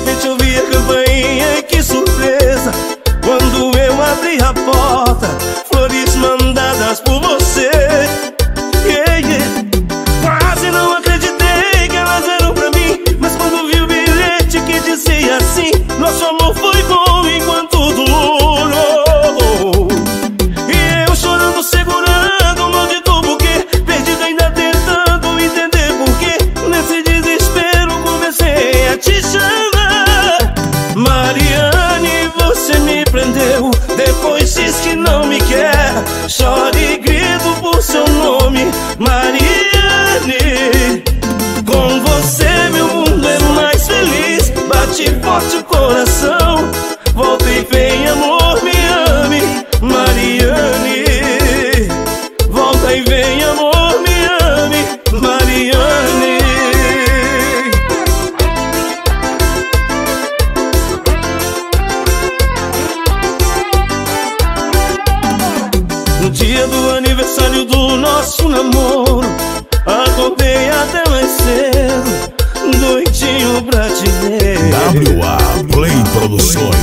repente eu vi a campainha e que surpresa. Quando eu abri a porta você me prendeu Depois diz que não me quer. Choro e grito por seu nome Mariane. Com você meu mundo é mais feliz. Bate forte o coração Volta dia do aniversário do nosso namoro Acordei até mais cedo Doidinho pra te ver WA Play Produções.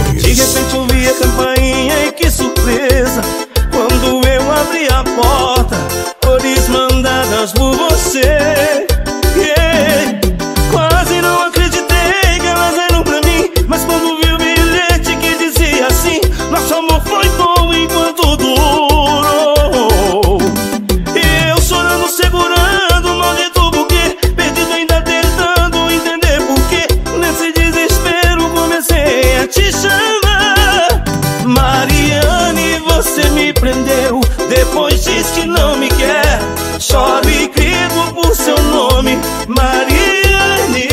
diz que não me quer. Choro e grito por seu nome Mariane.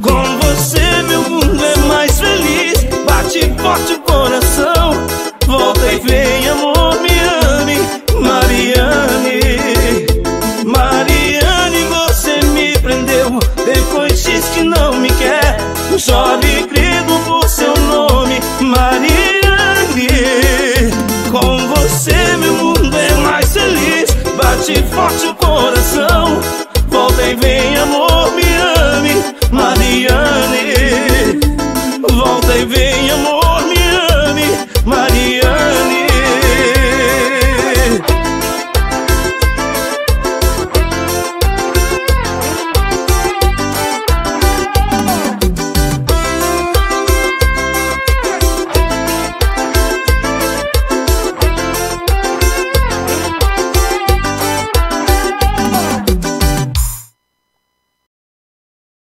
Com você meu mundo é mais feliz. Bate forte o coração. Volta e vem amor, me ame Mariane. Mariane, você me prendeu. Depois diz que não me quer. Choro